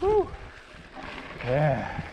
Whew. Yeah.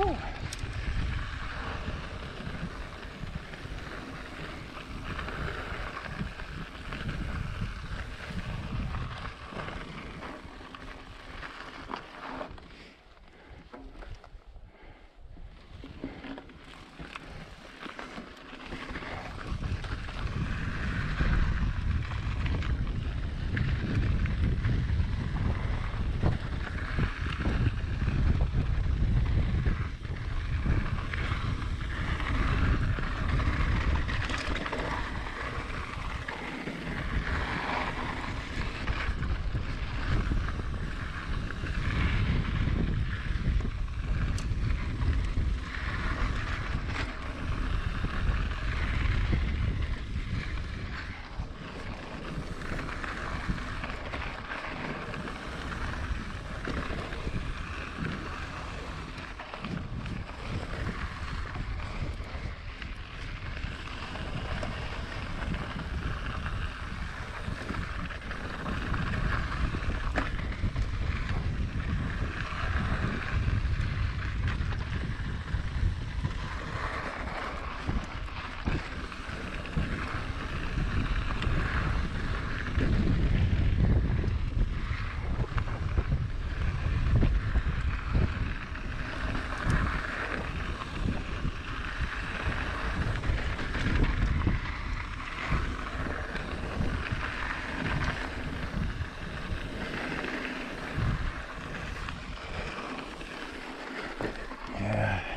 too. Yeah.